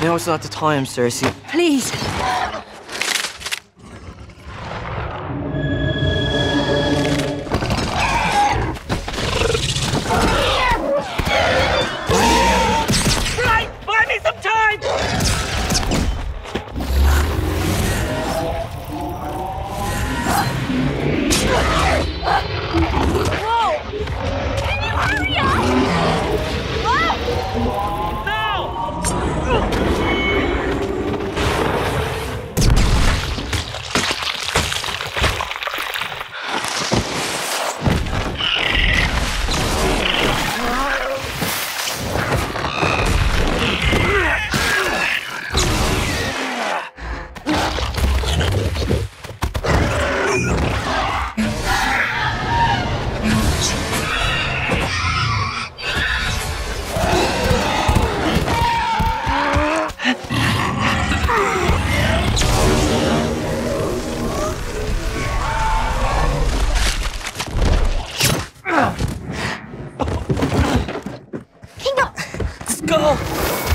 Now's not the time, Sersi. Please. か。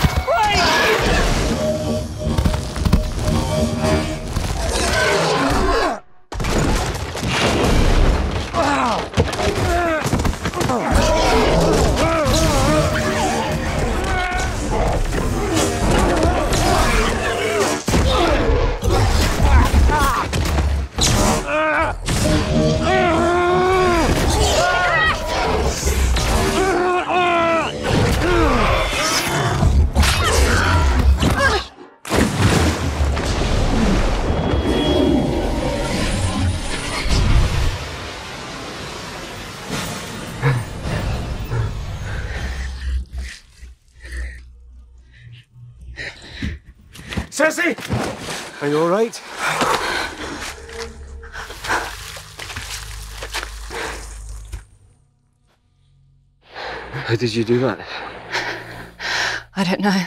Sersi! Are you all right? How did you do that? I don't know.